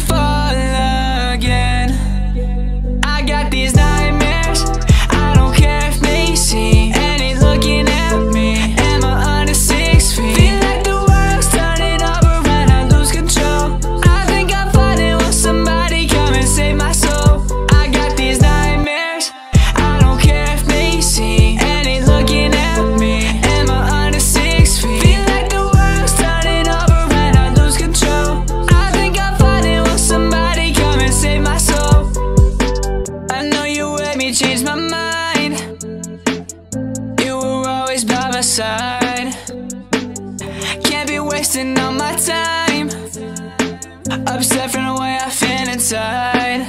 fall lose my mind. You were always by my side. Can't be wasting all my time. Upset from the way I feel inside.